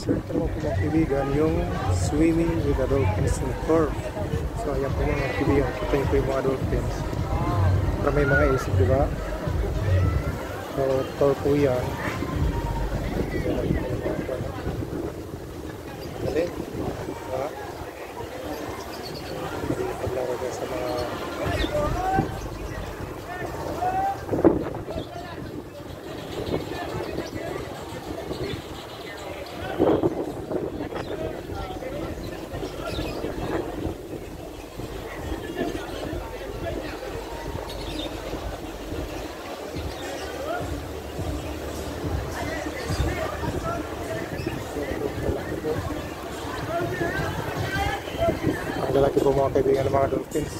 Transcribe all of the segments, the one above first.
Ito naman po mga kaibigan, yung swimming with the dolphins in curve. So ayan po mga kaibigan, kita niyo po yung mga dolphins. Para may mga isip, di? So, tour po yan. Ang lalaki po mga kaibigan ng mga dolphins.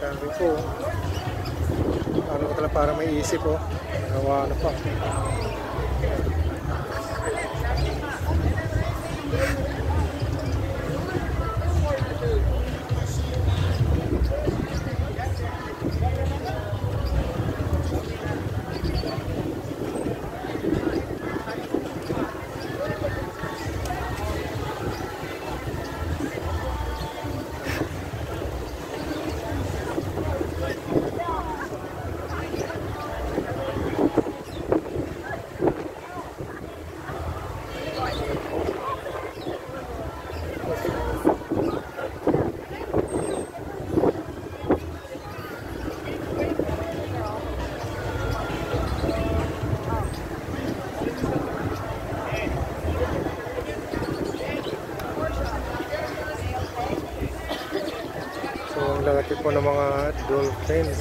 Grabe po. Ano ko talaga para may isip po. Nawa ano pa. So, ang lalaki po ng mga dolphins.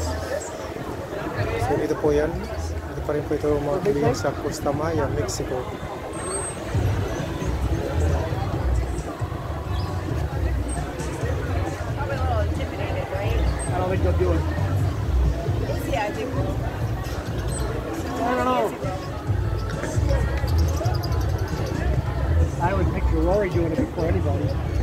So, dito po yan. Dito pa rin po ito mga kaibigan sa Costa Maya, Mexico. I don't know. I would picture Rory doing it before anybody.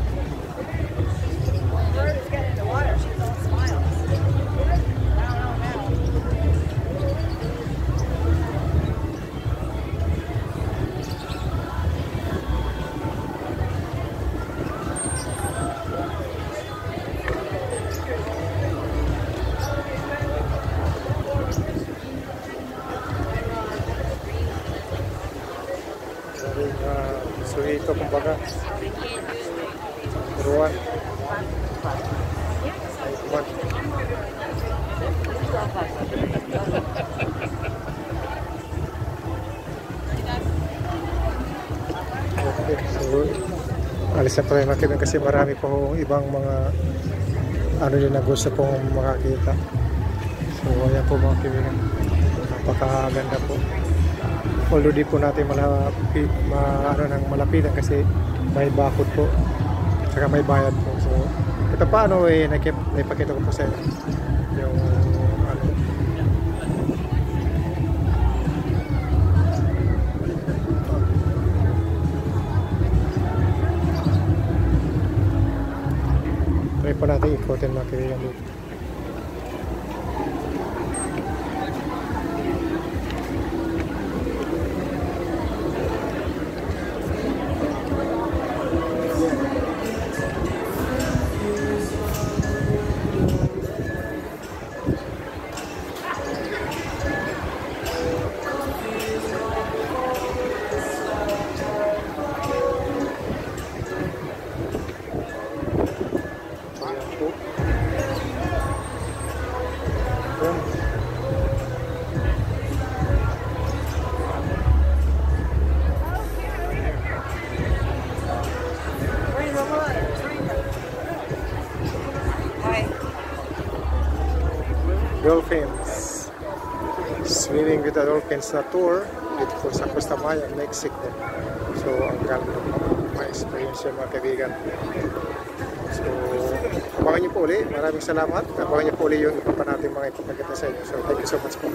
Sabi nga, so ito kumbaga. Ruan. Ay, kuman. Okay, so alis na tayo kaibigan kasi marami pa ho ibang mga ano din na pong makakita. So ayan po mga kaibigan. Napakaganda po. Although di po natin malapit, ma, ano, nang malapitan kasi may bakod po. Saka may bayad po. So ito pa ano eh, nakip, naipakita ko po sa inyo. Yung ano, try pa natin ikotin mga kaibigan dito. Dolphins. Swimming with the dolphins na tour dito po sa Costa Maya, Mexico. So, ang ganda ma-experience yun mga kaibigan. So, abangan niyo po uli. Maraming salamat. Abangan niyo po uli yung iba natin mga ipapagkita sa inyo. So, thank you so much po.